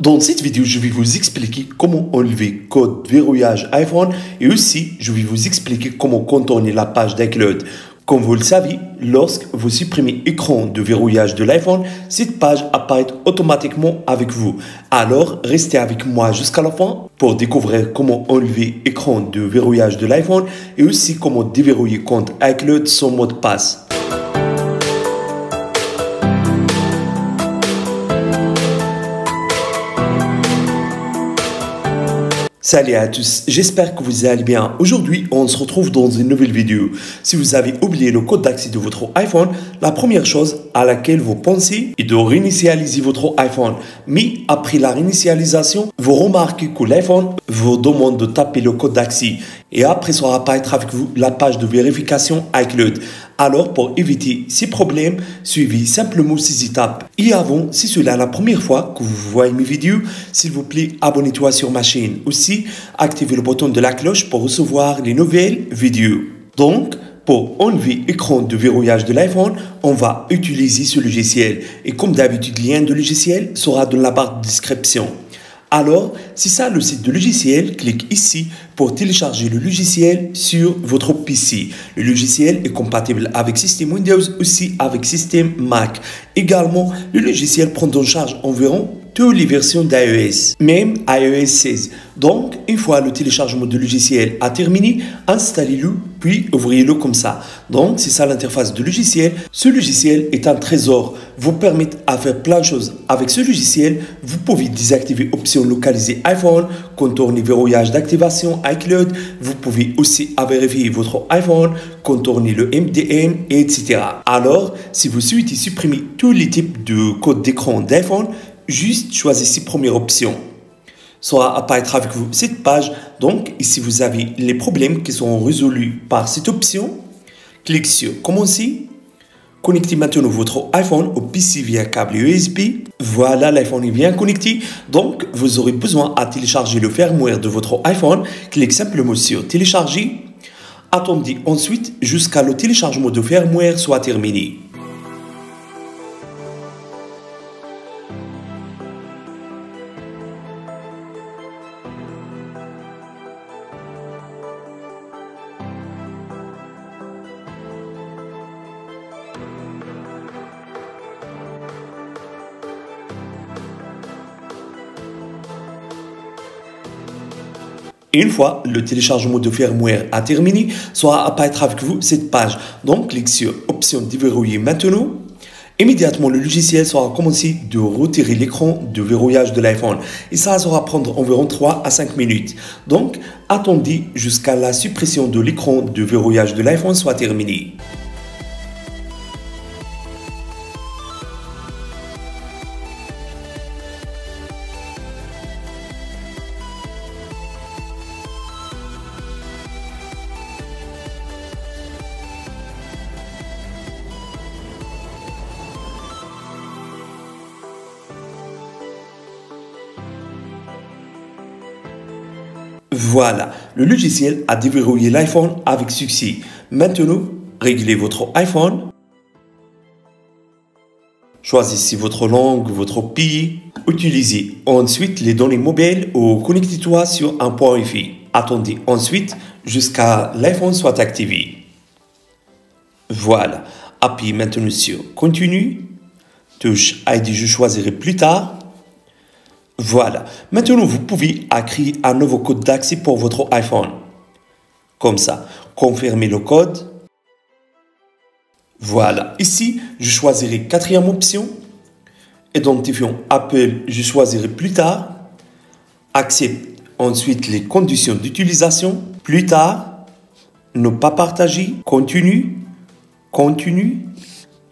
Dans cette vidéo, je vais vous expliquer comment enlever code verrouillage iPhone et aussi je vais vous expliquer comment contourner la page d'iCloud. Comme vous le savez, lorsque vous supprimez écran de verrouillage de l'iPhone, cette page apparaît automatiquement avec vous. Alors, restez avec moi jusqu'à la fin pour découvrir comment enlever écran de verrouillage de l'iPhone et aussi comment déverrouiller compte iCloud sans mot de passe. Salut à tous, j'espère que vous allez bien. Aujourd'hui, on se retrouve dans une nouvelle vidéo. Si vous avez oublié le code d'accès de votre iPhone, la première chose à laquelle vous pensez est de réinitialiser votre iPhone. Mais après la réinitialisation, vous remarquez que l'iPhone vous demande de taper le code d'accès et après sera apparaître avec vous la page de vérification iCloud. Alors, pour éviter ces problèmes, suivez simplement ces étapes. Et avant, si c'est la première fois que vous voyez mes vidéos, s'il vous plaît, abonnez-toi sur ma chaîne. Aussi, activez le bouton de la cloche pour recevoir les nouvelles vidéos. Donc, pour enlever l'écran de verrouillage de l'iPhone, on va utiliser ce logiciel. Et comme d'habitude, le lien de logiciel sera dans la barre de description. Alors, si ça le site de logiciel, clique ici pour télécharger le logiciel sur votre PC. Le logiciel est compatible avec système Windows, aussi avec système Mac. Également, le logiciel prend en charge environ toutes les versions d'iOS, même iOS 16. Donc, une fois le téléchargement du logiciel a terminé, installez-le puis ouvrez-le comme ça. Donc, c'est ça l'interface du logiciel. Ce logiciel est un trésor, vous permet à faire plein de choses. Avec ce logiciel, vous pouvez désactiver option localisée iPhone, contourner verrouillage d'activation iCloud. Vous pouvez aussi vérifier votre iPhone, contourner le MDM, etc. Alors, si vous souhaitez supprimer tous les types de codes d'écran d'iPhone, juste choisissez première option. Soit apparaître avec vous cette page. Donc, ici, vous avez les problèmes qui sont résolus par cette option. Cliquez sur Commencer. Connectez maintenant votre iPhone au PC via câble USB. Voilà, l'iPhone est bien connecté. Donc, vous aurez besoin à télécharger le firmware de votre iPhone. Cliquez simplement sur Télécharger. Attendez ensuite jusqu'à le téléchargement de firmware soit terminé. Une fois le téléchargement de firmware a terminé, soit apparaître avec vous cette page. Donc, cliquez sur Option déverrouiller maintenant. Immédiatement, le logiciel sera commencé de retirer l'écran de verrouillage de l'iPhone. Et ça sera prendre environ 3 à 5 minutes. Donc, attendez jusqu'à la suppression de l'écran de verrouillage de l'iPhone soit terminée. Voilà, le logiciel a déverrouillé l'iPhone avec succès. Maintenant, réglez votre iPhone. Choisissez votre langue, votre pays. Utilisez ensuite les données mobiles ou connectez-toi sur un point Wi-Fi. Attendez ensuite jusqu'à l'iPhone soit activé. Voilà, appuyez maintenant sur Continue. Touche ID Je choisirai plus tard. Voilà. Maintenant, vous pouvez créer un nouveau code d'accès pour votre iPhone. Comme ça. Confirmez le code. Voilà. Ici, je choisirai quatrième option. Identifiant Apple, je choisirai plus tard. Accepte ensuite les conditions d'utilisation. Plus tard. Ne pas partager. Continue. Continue.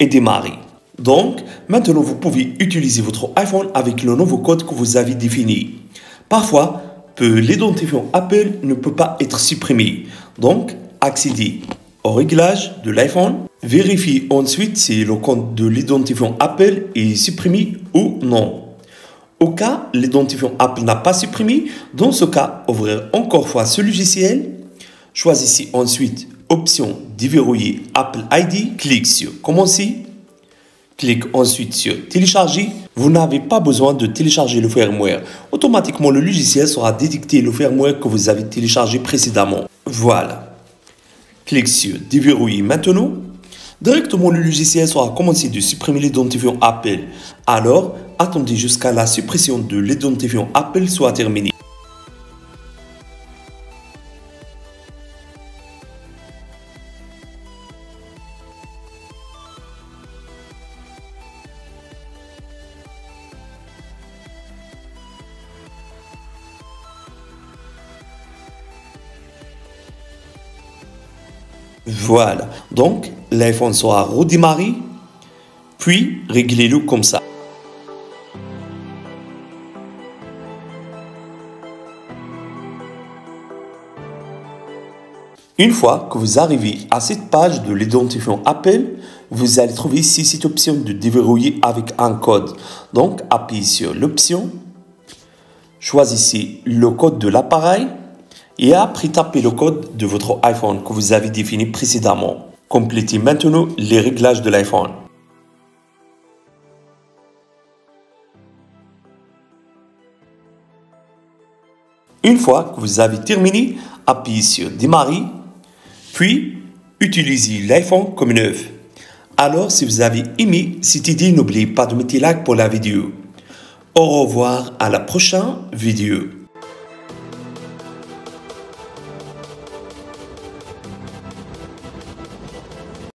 Et démarrer. Donc, maintenant, vous pouvez utiliser votre iPhone avec le nouveau code que vous avez défini. Parfois, l'identifiant Apple ne peut pas être supprimé. Donc, accédez au réglage de l'iPhone. Vérifiez ensuite si le compte de l'identifiant Apple est supprimé ou non. Au cas l'identifiant Apple n'a pas supprimé, dans ce cas, ouvrez encore fois ce logiciel. Choisissez ensuite option déverrouiller Apple ID. Clique sur Commencer. Clique ensuite sur Télécharger. Vous n'avez pas besoin de télécharger le firmware. Automatiquement, le logiciel sera détecté le firmware que vous avez téléchargé précédemment. Voilà. Clique sur Déverrouiller maintenant. Directement, le logiciel sera commencé de supprimer l'identifiant Apple. Alors, attendez jusqu'à la suppression de l'identifiant Apple soit terminée. Voilà. Donc, l'iPhone sera redémarré, puis réglez-le comme ça. Une fois que vous arrivez à cette page de l'identifiant Apple, vous allez trouver ici cette option de déverrouiller avec un code. Donc, appuyez sur l'option, choisissez le code de l'appareil et après tapez le code de votre iPhone que vous avez défini précédemment. Complétez maintenant les réglages de l'iPhone. Une fois que vous avez terminé, appuyez sur Démarrer, puis utilisez l'iPhone comme neuf. Alors, si vous avez aimé cette idée, n'oubliez pas de mettre like pour la vidéo. Au revoir à la prochaine vidéo.